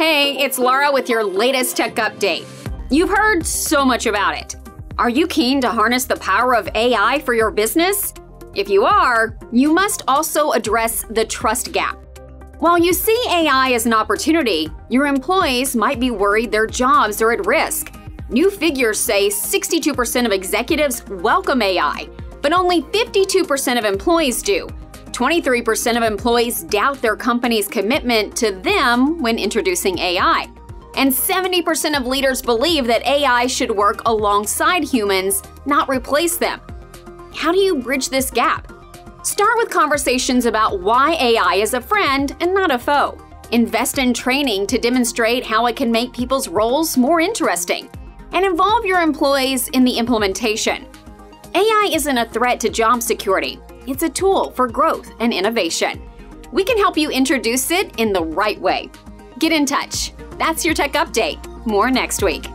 Hey, it's Laura with your latest tech update. You've heard so much about it. Are you keen to harness the power of AI for your business? If you are, you must also address the trust gap. While you see AI as an opportunity, your employees might be worried their jobs are at risk. New figures say 62% of executives welcome AI, but only 52% of employees do. 23% of employees doubt their company's commitment to them when introducing AI. And 70% of leaders believe that AI should work alongside humans, not replace them. How do you bridge this gap? Start with conversations about why AI is a friend and not a foe. Invest in training to demonstrate how it can make people's roles more interesting. And involve your employees in the implementation. AI isn't a threat to job security, it's a tool for growth and innovation. We can help you introduce it in the right way. Get in touch. That's your tech update. More next week.